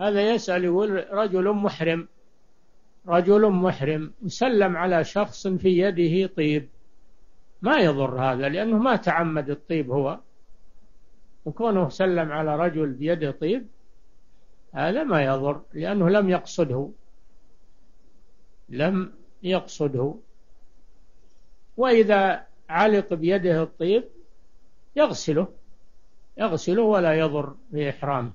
هذا يسأل يقول رجل محرم رجل محرم وسلم على شخص في يده طيب ما يضر هذا لأنه ما تعمد الطيب هو. وكونه سلم على رجل بيده طيب هذا ما يضر لأنه لم يقصده لم يقصده. وإذا علق بيده الطيب يغسله يغسله ولا يضر بإحرامه.